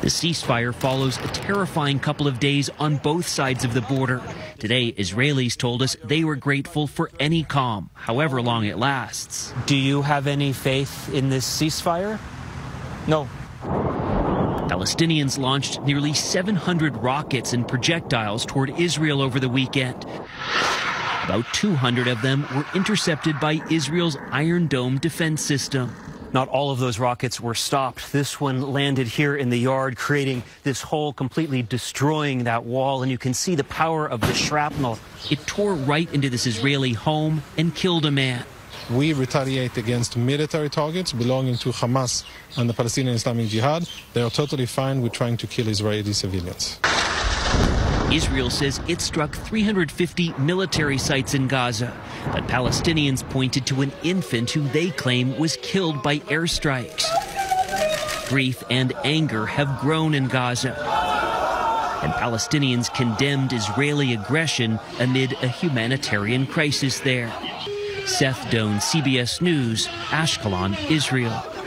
The ceasefire follows a terrifying couple of days on both sides of the border. Today, Israelis told us they were grateful for any calm, however long it lasts. Do you have any faith in this ceasefire? No. Palestinians launched nearly 700 rockets and projectiles toward Israel over the weekend. About 200 of them were intercepted by Israel's Iron Dome defense system. Not all of those rockets were stopped. This one landed here in the yard, creating this hole, completely destroying that wall. And you can see the power of the shrapnel. It tore right into this Israeli home and killed a man. We retaliate against military targets belonging to Hamas and the Palestinian Islamic Jihad. They are totally fine with trying to kill Israeli civilians. Israel says it struck 350 military sites in Gaza, but Palestinians pointed to an infant who they claim was killed by airstrikes. Grief and anger have grown in Gaza, and Palestinians condemned Israeli aggression amid a humanitarian crisis there. Seth Doane, CBS News, Ashkelon, Israel.